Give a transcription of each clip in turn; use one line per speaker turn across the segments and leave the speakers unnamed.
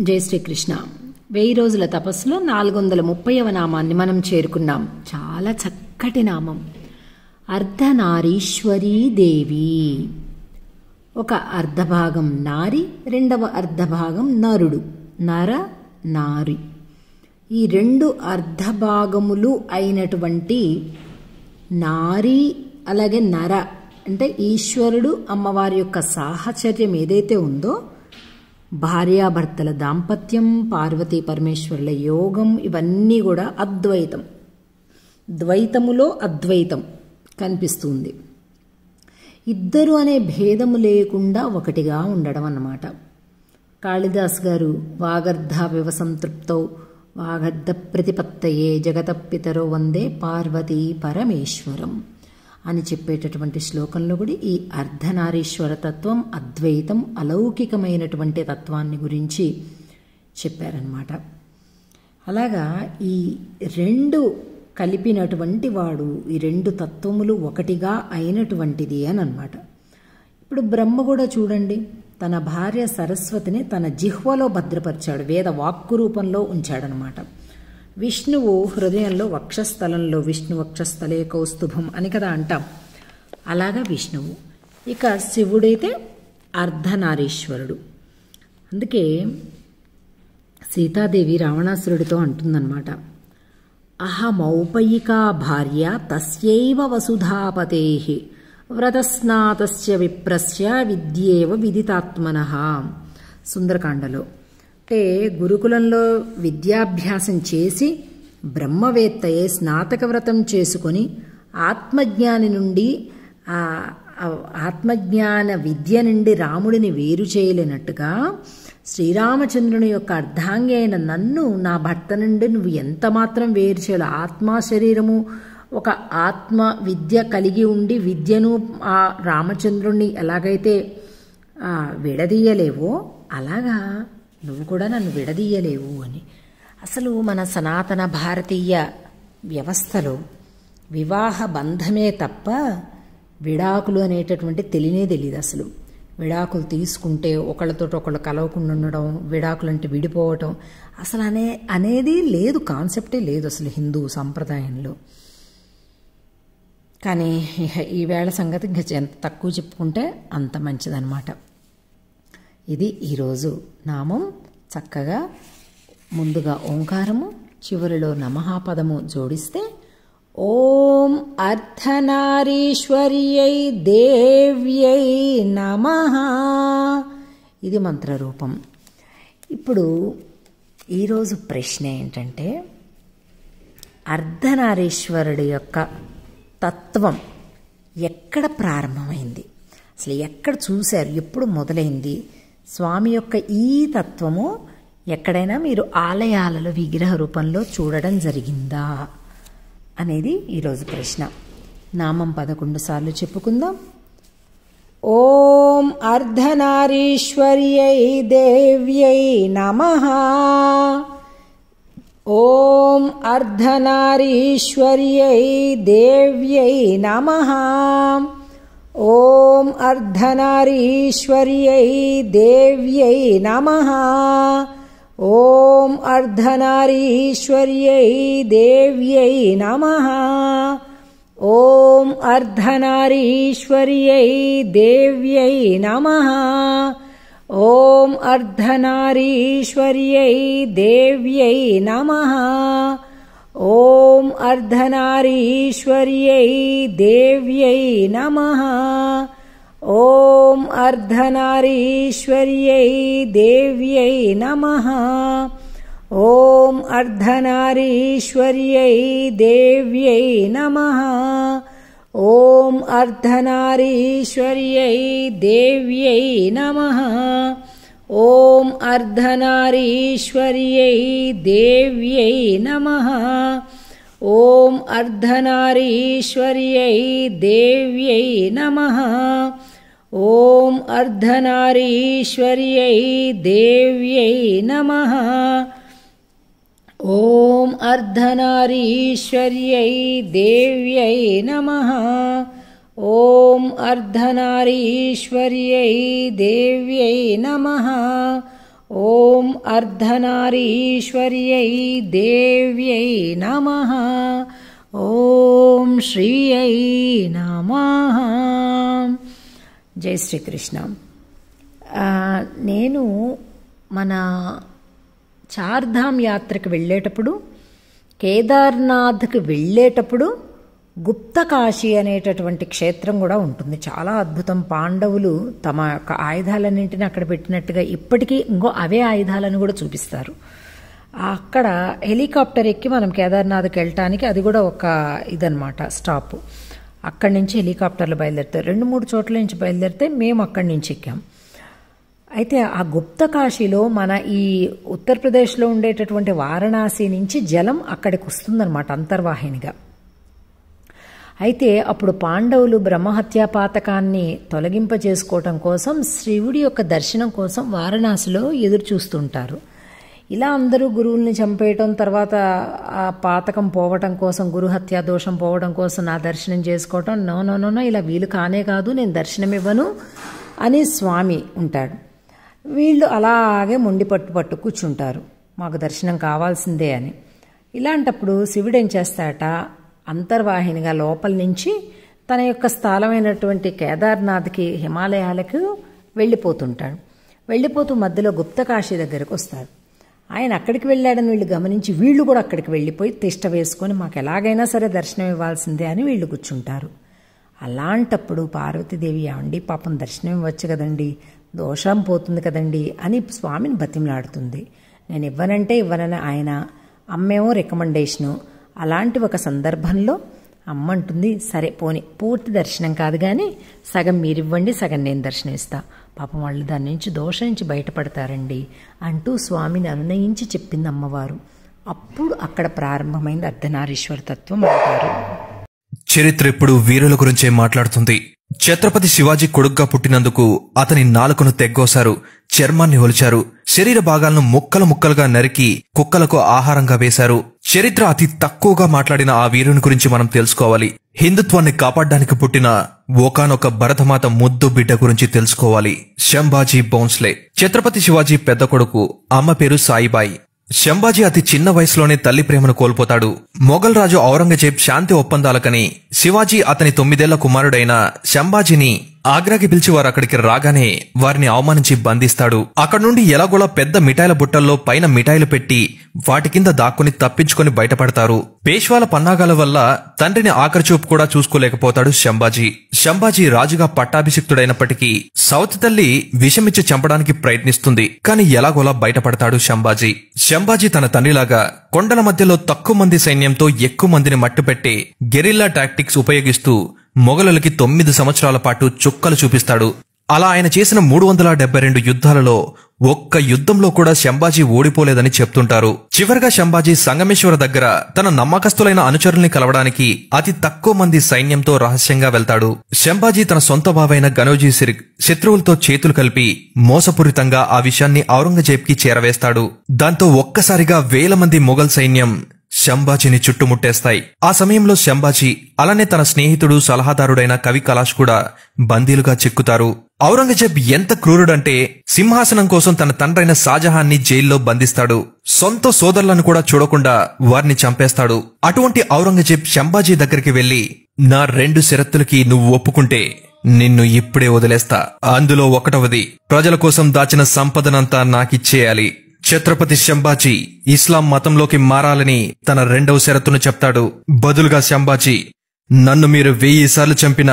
జై శ్రీకృష్ణ. వెయ్యి రోజుల తపస్సులో నాలుగు వందల ముప్పైవ నామాన్ని మనం చేరుకున్నాం. చాలా చక్కటి నామం. అర్ధనారీశ్వరీ దేవి. ఒక అర్ధభాగం నారి రెండవ అర్ధభాగం నరుడు. నర నారి. ఈ రెండు అర్ధభాగములు అయినటువంటి నారి అలాగే నర అంటే ఈశ్వరుడు అమ్మవారి యొక్క సాహచర్యం ఏదైతే ఉందో భార్యాభర్తల దాంపత్యం పార్వతీ పరమేశ్వరుల యోగం ఇవన్నీ కూడా అద్వైతం. ద్వైతములో అద్వైతం కనిపిస్తుంది. ఇద్దరు అనే భేదము లేకుండా ఒకటిగా ఉండడం అన్నమాట. కాళిదాస్ గారు వాగర్ధ వివసంతృప్తౌ వాగర్ధ ప్రతిపత్తయే జగతపితరో వందే పార్వతీ పరమేశ్వరం. అని చెప్పేటటువంటి శ్లోకంలో కూడా ఈ అర్ధనారీశ్వర తత్వం అద్వైతం అలౌకికమైనటువంటి తత్వాన్ని గురించి చెప్పారనమాట అలాగా ఈ రెండు కలిపినటువంటి వాడు ఈ రెండు తత్వములు ఒకటిగా అయినటువంటిది అని అనమాట ఇప్పుడు బ్రహ్మ కూడా చూడండి తన భార్య సరస్వతిని తన జిహ్వలో భద్రపరిచాడు వేద వాక్కు రూపంలో ఉంచాడనమాట విష్ణువు హృదయంలో వక్షస్థలంలో విష్ణు వక్షస్థలే కౌస్తుభం అని కదా అంటాం. అలాగా విష్ణువు. ఇక శివుడైతే అర్ధనారీశ్వరుడు. అందుకే సీతాదేవి రావణాసురుడితో అంటుందన్నమాట. అహమౌపయికా భార్య తస్యైవ వసుధాపతే వ్రతస్నాతస్య విప్రస్య విద్యేవ విదితాత్మన. సుందరకాండలో. అంటే గురుకులంలో విద్యాభ్యాసం చేసి బ్రహ్మవేత్తయే స్నాతక వ్రతం చేసుకొని ఆత్మజ్ఞాని నుండి ఆత్మజ్ఞాన విద్య నుండి రాముడిని వేరు చేయలేనట్టుగా శ్రీరామచంద్రుని యొక్క అర్ధాంగి అయిన నన్ను నా భర్త నుండి నువ్వు ఎంత మాత్రం వేరు చేయాలి ఆత్మ శరీరము ఒక ఆత్మ విద్య కలిగి ఉండి విద్యను ఆ రామచంద్రుణ్ణి ఎలాగైతే విడదీయలేవో అలాగా నువ్వు కూడా నన్ను విడదీయలేవు అని. అసలు మన సనాతన భారతీయ వ్యవస్థలో వివాహ బంధమే తప్ప విడాకులు అనేటటువంటి తెలియనే తెలియదు అసలు. విడాకులు తీసుకుంటే ఒకళ్ళతో ఒకళ్ళు కలవకుండా ఉండడం విడాకులు అంటే విడిపోవటం అసలు అనే అనేది లేదు కాన్సెప్టే లేదు అసలు హిందూ సంప్రదాయంలో. కానీ ఈవేళ సంగతి ఇంకా ఎంత తక్కువ చెప్పుకుంటే అంత మంచిదన్నమాట. ఇది ఈరోజు నామం. చక్కగా ముందుగా ఓంకారము చివరిలో నమహాపదము జోడిస్తే ఓం అర్ధనారీశ్వర్యై దేవ్యై నమ. ఇది మంత్రరూపం. ఇప్పుడు ఈరోజు ప్రశ్న ఏంటంటే అర్ధనారీశ్వరుడి యొక్క తత్వం ఎక్కడ ప్రారంభమైంది? అసలు ఎక్కడ చూశారు? ఎప్పుడు మొదలైంది? స్వామి యొక్క ఈ తత్వము ఎక్కడైనా మీరు ఆలయాలలో విగ్రహ రూపంలో చూడడం జరిగిందా అనేది ఈరోజు ప్రశ్న. నామం పదకొండు సార్లు చెప్పుకుందాం. ఓం అర్ధనారీశ్వర్యై దేవ్యై నమ. ఓం అర్ధనారీశ్వర్యై దేవ్యై నమ. ॐ अर्धनारीश्वर्यै देव्यै नमः। ॐ अर्धनारीश्वर्यै देव्यै नमः। ॐ अर्धनारीश्वर्यै देव्यै नमः। ॐ अर्धनारीश्वर्यै देव्यै नमः। ॐ अर्धनारीश्वर्यै देव्यै नमः। ॐ अर्धनारीश्वर्यै देव्यै नमः। ॐ अर्धनारीश्वर्यै देव्यै नमः। ॐ अर्धनारीश्वर्यै देव्यै नमः। ॐ अर्धनारीश्वर्यै देव्यै नमः। ॐ अर्धनारीश्वर्यै देव्यै नमः। ॐ अर्धनारीश्वर्यै देव्यै नमः। ॐ अर्धनारीश्वर्यै देव्यै नमः। ॐ अर्धनारीश्वर्यै देव्यै नमः ॐ अर्धनारीश्वर्यै देव्यै नमः ॐ श्रियै नमः జై శ్రీకృష్ణ. నేను మన చార్ధామ్ యాత్రకు వెళ్ళేటప్పుడు కేదార్నాథ్కి వెళ్ళేటప్పుడు గుప్తకాశీ అనేటటువంటి క్షేత్రం కూడా ఉంటుంది. చాలా అద్భుతం. పాండవులు తమ యొక్క ఆయుధాలన్నింటినీ అక్కడ పెట్టినట్టుగా ఇప్పటికీ ఇంకో అవే ఆయుధాలను కూడా చూపిస్తారు. అక్కడ హెలికాప్టర్ ఎక్కి మనం కేదార్నాథ్కి వెళ్ళటానికి అది కూడా ఒక ఇదనమాట స్టాప్. అక్కడి నుంచి హెలికాప్టర్లు బయలుదేరుతారు రెండు మూడు చోట్ల నుంచి బయలుదేరితే మేము అక్కడి నుంచి ఎక్కాం. అయితే ఆ గుప్త కాశీలో మన ఈ ఉత్తరప్రదేశ్లో ఉండేటటువంటి వారణాసి నుంచి జలం అక్కడికి వస్తుందన్నమాట అంతర్వాహినిగా. అయితే అప్పుడు పాండవులు బ్రహ్మహత్యా పాతకాన్ని తొలగింపజేసుకోవటం కోసం శివుడి యొక్క దర్శనం కోసం వారణాసిలో ఎదురు చూస్తుంటారు ఇలా అందరూ గురువుల్ని చంపేయటం తర్వాత ఆ పాతకం పోవటం కోసం గురుహత్యా దోషం పోవడం కోసం నా దర్శనం చేసుకోవటం నో నో నో నో ఇలా వీలు కానే కాదు నేను దర్శనం ఇవ్వను అని స్వామి ఉంటాడు. వీళ్ళు అలాగే మొండి పట్టు పట్టు కూర్చుంటారు. మాకు దర్శనం కావాల్సిందే అని. ఇలాంటప్పుడు శివుడు ఏం చేస్తాడట? అంతర్వాహినిగా లోపల నుంచి తన యొక్క స్థానమైనటువంటి కేదార్నాథ్కి హిమాలయాలకు వెళ్ళిపోతుంటాడు. వెళ్ళిపోతూ మధ్యలో గుప్తకాశీ దగ్గరకు వస్తారు ఆయన అక్కడికి వెళ్ళాడని వీళ్ళు గమనించి వీళ్ళు కూడా అక్కడికి వెళ్ళిపోయి తిష్ట వేసుకొని మాకు ఎలాగైనా సరే దర్శనం ఇవ్వాల్సిందే అని వీళ్ళు కూర్చుంటారు. అలాంటప్పుడు పార్వతీదేవి ఏమండి పాపం దర్శనం ఇవ్వచ్చు కదండి దోషం పోతుంది కదండి అని స్వామిని బతిమలాడుతుంది. నేను ఇవ్వనంటే ఇవ్వనని ఆయన అమ్మేమో రికమెండేషను అలాంటి ఒక సందర్భంలో అమ్మ అంటుంది సరే పోని పూర్తి దర్శనం కాదు కానీ సగం మీరివ్వండి సగం నేను దర్శనం ఇస్తా పాపం వాళ్ళు దాని నుంచి దోషం నుంచి బయటపడతారండి అంటూ స్వామిని అనునయించి చెప్పింది అమ్మవారు. అప్పుడు అక్కడ ప్రారంభమైంది అర్ధనారీశ్వర తత్వం అంటారు.
చరిత్ర ఇప్పుడు వీరుల గురించే మాట్లాడుతుంది. ఛత్రపతి శివాజీ కొడుగ్గా పుట్టినందుకు అతని నాలుకను తెగ్గోశారు. చర్మాన్ని ఒలిచారు. శరీర భాగాలను ముక్కలు ముక్కలుగా నరికి కుక్కలకు ఆహారంగా వేశారు. చరిత్ర అతి తక్కువగా మాట్లాడిన ఆ వీరుని గురించి మనం తెలుసుకోవాలి. హిందుత్వాన్ని కాపాడడానికి పుట్టిన ఒకానొక భరతమాత ముద్దు బిడ్డ గురించి తెలుసుకోవాలి. శంభాజీ బౌన్స్లే ఛత్రపతి శివాజీ పెద్ద కొడుకు. అమ్మ పేరు సాయిబాయి. శంభాజీ అతి చిన్న వయసులోనే తల్లి ప్రేమను కోల్పోతాడు. మొఘల్ రాజు ఔరంగజేబ్ శాంతి ఒప్పందాలకని శివాజీ అతని తొమ్మిదేళ్ళ కుమారుడైన శంభాజీని ఆగ్రాకి పిలిచి వారు అక్కడికి రాగానే వారిని అవమానించి బంధిస్తాడు. అక్కడ నుండి ఎలాగోలా పెద్ద మిఠాయిల బుట్టల్లో పైన మిఠాయిలు పెట్టి వాటి కింద దాక్కుని తప్పించుకొని బయటపడతారు. పేష్వాల పన్నాగాల వల్ల తండ్రిని ఆకరిచూపు కూడా చూసుకోలేకపోతాడు శంభాజీ. శంభాజీ రాజుగా పట్టాభిషిక్తుడైనప్పటికీ సౌత్ తల్లి విషమిచ్చి చంపడానికి ప్రయత్నిస్తుంది. కానీ ఎలాగోలా బయటపడతాడు శంభాజీ. శంభాజీ తన తండ్రిలాగా కొండల మధ్యలో తక్కువ మంది సైన్యంతో ఎక్కువ మందిని మట్టుపెట్టి గెరిల్లా టాక్టిక్స్ ఉపయోగిస్తూ మొఘలులకి తొమ్మిది సంవత్సరాల పాటు చుక్కలు చూపిస్తాడు. అలా ఆయన చేసిన మూడు వందల డెబ్బై రెండు యుద్ధాలలో ఒక్క యుద్ధంలో కూడా శంభాజీ ఓడిపోలేదని చెప్తుంటారు. చివరిగా శంభాజీ సంగమేశ్వర దగ్గర తన నమ్మకస్తులైన అనుచరుల్ని కలవడానికి అతి తక్కువ మంది సైన్యంతో రహస్యంగా వెళ్తాడు. శంభాజీ తన సొంత బావైన గనోజీ సిరిక్ శత్రువులతో చేతులు కలిపి మోసపూరితంగా ఆ విషయాన్ని ఔరంగజేబ్కి చేరవేస్తాడు. దాంతో ఒక్కసారిగా వేల మంది మొఘల్ సైన్యం శంభాజీని చుట్టుముట్టేస్తాయి. ఆ సమయంలో శంభాజీ అలానే తన స్నేహితుడు సలహాదారుడైన కవి కలాష్ కూడా బందీలుగా చిక్కుతారు. ఔరంగజేబ్ ఎంత క్రూరుడంటే సింహాసనం కోసం తన తండ్రైన షాజహాన్ని జైల్లో బంధిస్తాడు. సొంత సోదరులను కూడా చూడకుండా వారిని చంపేస్తాడు. అటువంటి ఔరంగజేబ్ శంభాజీ దగ్గరికి వెళ్ళి నా రెండు షరత్తులకి నువ్వు ఒప్పుకుంటే నిన్ను ఇప్పుడే వదిలేస్తా. అందులో ఒకటవది ప్రజల కోసం దాచిన సంపదనంతా నాకిచ్చేయాలి. ఛత్రపతి శంభాజీ ఇస్లాం మతంలోకి మారాలని తన రెండవ షరతును చెప్తాడు. బదులుగా శంభాజీ నన్ను మీరు వెయ్యి సార్లు చంపిన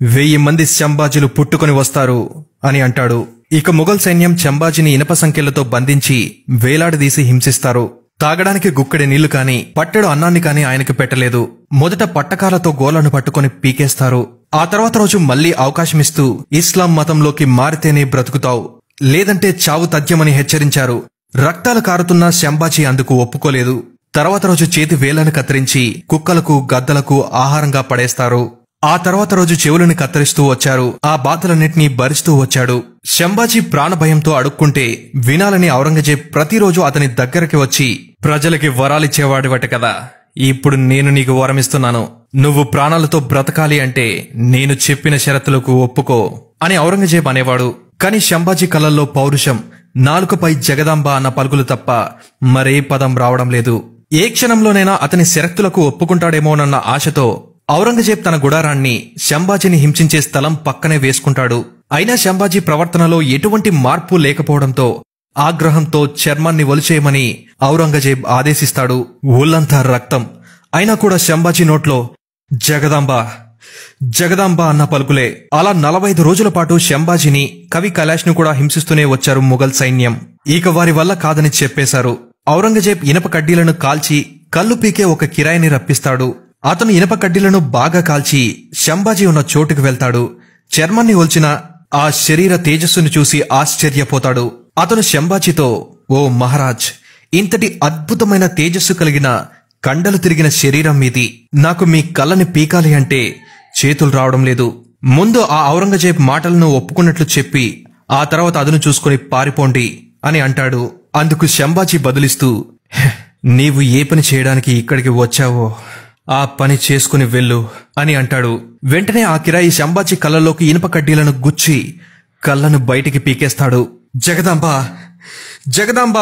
వెయ్యి మంది శంభాజీలు పుట్టుకొని వస్తారు అని అంటాడు. ఇక మొఘల్ సైన్యం చంబాజీని ఇనప సంఖ్యలతో బంధించి వేలాడదీసి హింసిస్తారు. తాగడానికి గుక్కడి నీళ్ళు కాని పట్టెడు అన్నాన్ని కాని ఆయనకు పెట్టలేదు. మొదట పట్టకాలతో గోలను పట్టుకొని పీకేస్తారు. ఆ తర్వాత రోజు మళ్ళీ అవకాశమిస్తూ ఇస్లాం మతంలోకి మారితేనే బ్రతుకుతావు. లేదంటే చావు తథ్యమని హెచ్చరించారు. రక్తాలు కారుతున్న శంబాజీ అందుకు ఒప్పుకోలేదు. తర్వాత రోజు చేతి వేళ్ళను కత్తిరించి కుక్కలకు గద్దలకు ఆహారంగా పడేస్తారు. ఆ తర్వాత రోజు చెవులను కత్తిరిస్తూ వచ్చారు. ఆ బాధలన్నింటినీ భరిస్తూ వచ్చాడు. శంభాజీ ప్రాణభయంతో అడుక్కుంటే వినాలని ఔరంగజేబ్ ప్రతిరోజు అతని దగ్గరికి వచ్చి ప్రజలకి వరాలిచ్చేవాడివట కదా. ఇప్పుడు నేను నీకు వరమిస్తున్నాను. నువ్వు ప్రాణాలతో బ్రతకాలి అంటే నేను చెప్పిన షరతులకు ఒప్పుకో అని ఔరంగజేబ్ అనేవాడు. కాని శంభాజీ కళల్లో పౌరుషం నాలుకపై జగదాంబ అన్న పలుకులు తప్ప మరే పదం రావడం లేదు. ఏ క్షణంలోనైనా అతని శరక్తులకు ఒప్పుకుంటాడేమోనన్న ఆశతో ఔరంగజేబ్ తన గుడారాన్ని శంభాజీని హింసించే స్థలం పక్కనే వేసుకుంటాడు. అయినా శంభాజీ ప్రవర్తనలో ఎటువంటి మార్పు లేకపోవడంతో ఆగ్రహంతో చర్మాన్ని ఒలిచేయమని ఔరంగజేబ్ ఆదేశిస్తాడు. ఊళ్ళంతా రక్తం. అయినా కూడా శంభాజీ నోట్లో జగదాంబ జగదాంబ అన్న పలుకులే. అలా నలభై ఐదు రోజుల పాటు శంభాజీని కవి కైలాష్ను కూడా హింసిస్తూనే వచ్చారు మొఘల్ సైన్యం. ఇక వారి వల్ల కాదని చెప్పేశారు. ఔరంగజేబ్ ఇనప కడ్డీలను కాల్చి కళ్ళు పీకే ఒక కిరాయిని రప్పిస్తాడు. అతను ఇనప కడ్డీలను బాగా కాల్చి శంభాజీ ఉన్న చోటుకు వెళ్తాడు. చర్మాన్ని ఒల్చిన ఆ శరీర తేజస్సును చూసి ఆశ్చర్యపోతాడు. అతను శంభాజీతో ఓ మహారాజ్ ఇంతటి అద్భుతమైన తేజస్సు కలిగిన కండలు తిరిగిన శరీరం మీది. నాకు మీ కళ్ళని పీకాలి అంటే చేతులు రావడం లేదు. ముందు ఆ ఔరంగజేబ్ మాటలను ఒప్పుకున్నట్లు చెప్పి ఆ తర్వాత అదును చూసుకుని పారిపోండి అని అంటాడు. అందుకు శంబాజీ బదులిస్తూ నీవు ఏ పని చేయడానికి ఇక్కడికి వచ్చావో ఆ పని చేసుకుని వెళ్ళు అని అంటాడు. వెంటనే ఆ కిరాయి శంబాజీ కళ్ళలోకి ఇనుప కడ్డీలను గుచ్చి కళ్ళను బయటికి పీకేస్తాడు. జగదాంబ! జగదాంబ!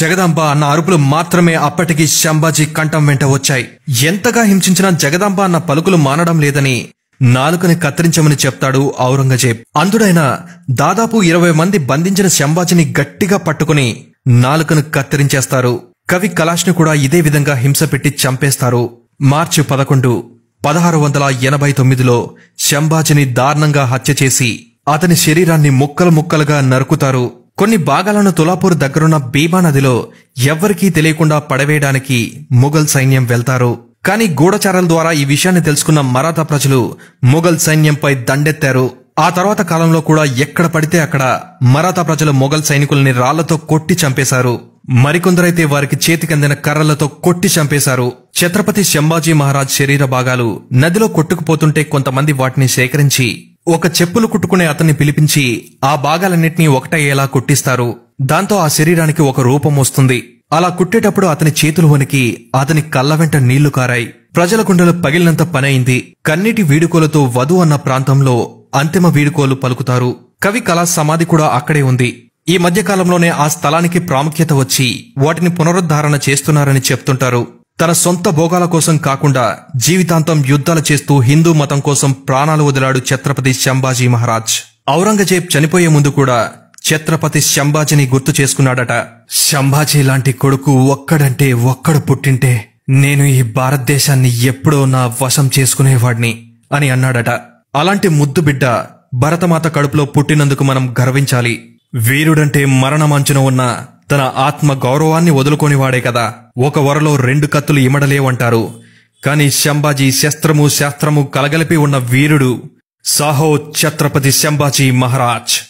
జగదాంబ అన్న అరుపులు మాత్రమే అప్పటికి శంభాజీ కంఠం వెంట వచ్చాయి. ఎంతగా హింసించినా జగదాంబ అన్న పలుకులు మానడం లేదని నాలుకని కత్తిరించమని చెప్తాడు ఔరంగజేబ్. అందుడైన దాదాపు ఇరవై మంది బంధించిన శంభాజీని గట్టిగా పట్టుకుని నాలుకను కత్తిరించేస్తారు. కవి కలాష్ను కూడా ఇదే విధంగా హింస పెట్టి చంపేస్తారు. మార్చి పదకొండు పదహారు వందల ఎనభై తొమ్మిదిలో శంభాజీని దారుణంగా హత్య చేసి అతని శరీరాన్ని ముక్కలు ముక్కలుగా నరుకుతారు. కొన్ని భాగాలను తులాపూర్ దగ్గరున్న భీమా నదిలో ఎవ్వరికీ తెలియకుండా పడవేయడానికి ముఘల్ సైన్యం వెళ్తారు. కానీ గూఢచారాల ద్వారా ఈ విషయాన్ని తెలుసుకున్న మరాఠా ప్రజలు ముఘల్ సైన్యంపై దండెత్తారు. ఆ తర్వాత కాలంలో కూడా ఎక్కడ పడితే అక్కడ మరాఠా ప్రజలు మొఘల్ సైనికుల్ని రాళ్ళతో కొట్టి చంపేశారు. మరికొందరైతే వారికి చేతికందిన కర్రలతో కొట్టి చంపేశారు. ఛత్రపతి శంభాజీ మహారాజ్ శరీర భాగాలు నదిలో కొట్టుకుపోతుంటే కొంతమంది వాటిని సేకరించి ఒక చెప్పులు కుట్టుకునే అతన్ని పిలిపించి ఆ భాగాలన్నింటినీ ఒకటయ్యేలా కుట్టిస్తారు. దాంతో ఆ శరీరానికి ఒక రూపం వస్తుంది. అలా కుట్టేటప్పుడు అతని చేతులు వణికి అతని కళ్ళ వెంట నీళ్ళు కారాయి. ప్రజల గుండెలు పగిలినంత పనైంది కన్నీటి వీడుకోలతో వధు అన్న ప్రాంతంలో అంతిమ వీడుకోలు పలుకుతారు. కవి కళా సమాధి కూడా అక్కడే ఉంది. ఈ మధ్యకాలంలోనే ఆ స్థలానికి ప్రాముఖ్యత వచ్చి వాటిని పునరుద్ధారణ చేస్తున్నారని చెప్తుంటారు. తన సొంత భోగాల కోసం కాకుండా జీవితాంతం యుద్ధాలు చేస్తూ హిందూ మతం కోసం ప్రాణాలు వదిలాడు ఛత్రపతి శంభాజీ మహారాజ్. ఔరంగజేబ్ చనిపోయే ముందు కూడా ఛత్రపతి శంభాజీని గుర్తు చేసుకున్నాడట. శంభాజీ లాంటి కొడుకు ఒక్కడంటే ఒక్కడు పుట్టింటే నేను ఈ భారతదేశాన్ని ఎప్పుడో నా వశం చేసుకునేవాడిని అని అన్నాడట. అలాంటి ముద్దు బిడ్డ భరతమాత కడుపులో పుట్టినందుకు మనం గర్వించాలి. వీరుడంటే మరణమంచున ఉన్న తన ఆత్మ గౌరవాన్ని వదులుకోనివాడే కదా. ఒక వరలో రెండు కత్తులు ఇమడలేవంటారు. కాని శంభాజీ శస్త్రము శాస్త్రము కలగలిపి ఉన్న వీరుడు సాహో ఛత్రపతి శంభాజీ మహారాజ్.